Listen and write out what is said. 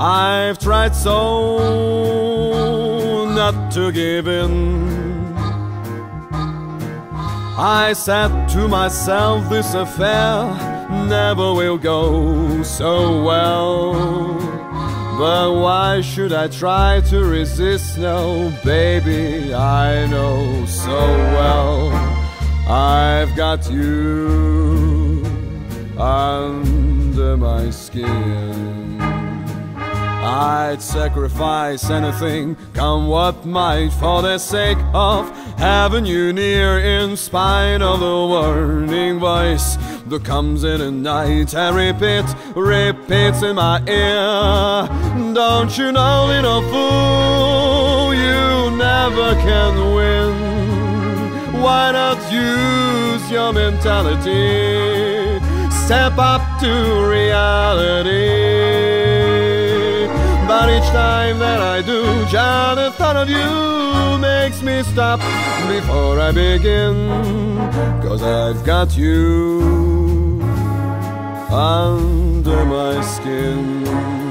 I've tried so not to give in. I said to myself, this affair never will go so well. But why should I try to resist No, baby? I know so well I've got you under my skin. I'd sacrifice anything, come what might, for the sake of having you near, in spite of the warning voice that comes in at night and repeat, repeats in my ear. Don't you know, little fool, you never can win. Why not use your mentality? Step up to reality. Each time that I do, just the thought of you makes me stop before I begin. Cause I've got you under my skin.